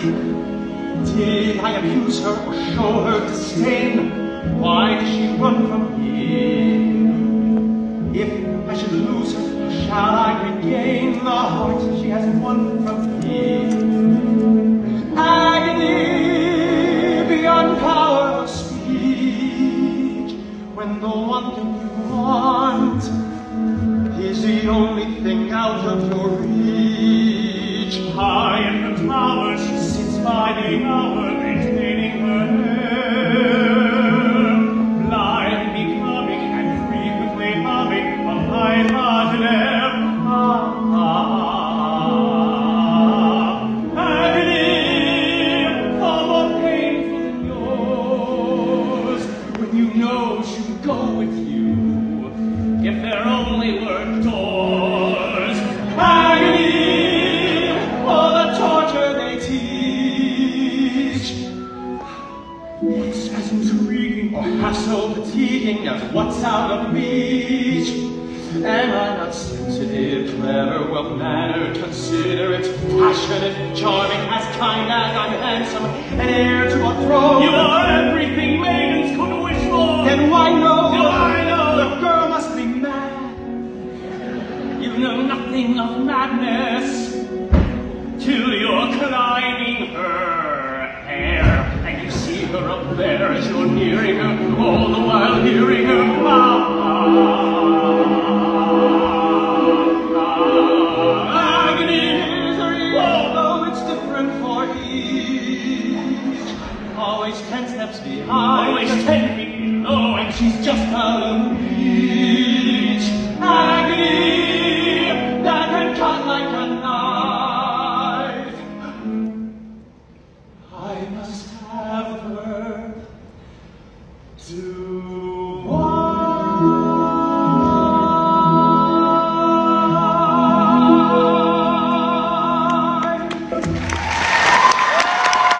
Did I abuse her or show her disdain? Why does she run from me? If I should lose her, shall I regain the heart she has won from me? Agony beyond power of speech, when the one thing you want is the only thing out of your reach. High by the intriguing or half so fatiguing as what's out of reach? Am I not sensitive, clever, well-mannered, considerate, passionate, charming, as kind as I'm handsome, and heir to a throne? You are everything maidens could wish for. Then why no? Then why no? The girl must be mad. You know nothing of madness till you're climbing as her, all the while hearing her ah, agony. Misery, although it's different for each. Always ten steps behind. Always ten feet below, and she's just out of reach. To.